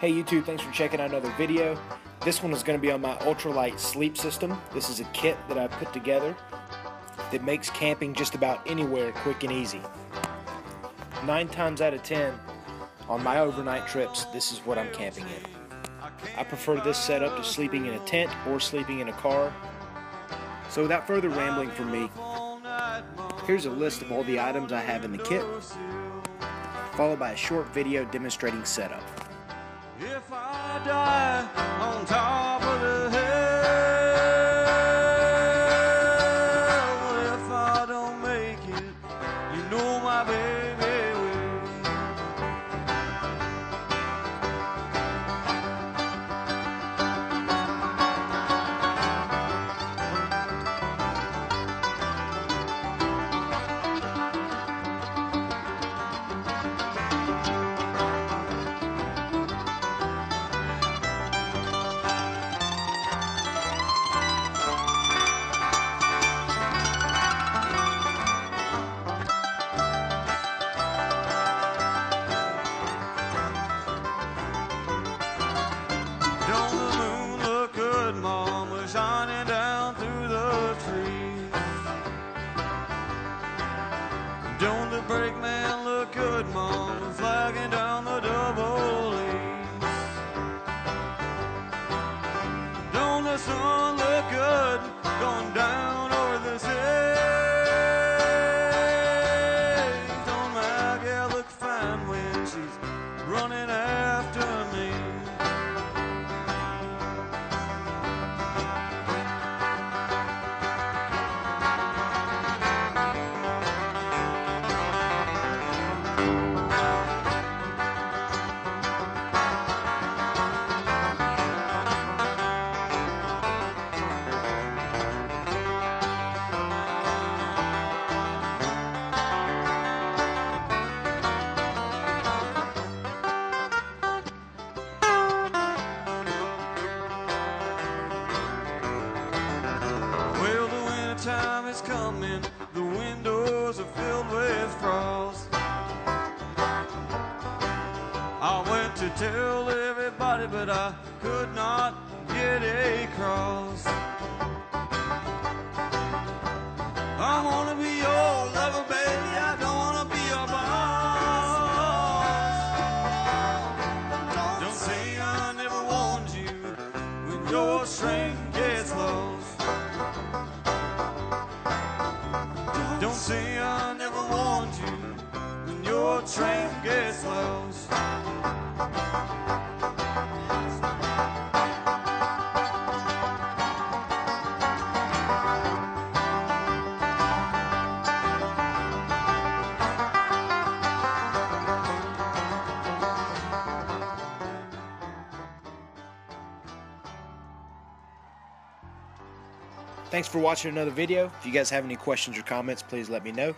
Hey YouTube, thanks for checking out another video. This one is going to be on my ultralight sleep system. This is a kit that I've put together that makes camping just about anywhere quick and easy. Nine times out of ten, on my overnight trips, this is what I'm camping in. I prefer this setup to sleeping in a tent or sleeping in a car. So without further rambling from me, here's a list of all the items I have in the kit, followed by a short video demonstrating setup. If I die on top of the hill, Don't the moon look good, Mama, shining down through the trees? Don't the brakeman look good, Mama, flagging down the double E's? Don't the sun look good, going down time is coming. The windows are filled with frost. I went to tell everybody, but I could not get across. I wanna be your lover, baby. I don't wanna be your boss. Don't say I never warned you when your strength gets lost. Say I never warned you when your train gets lost. Thanks for watching another video. If you guys have any questions or comments, please let me know.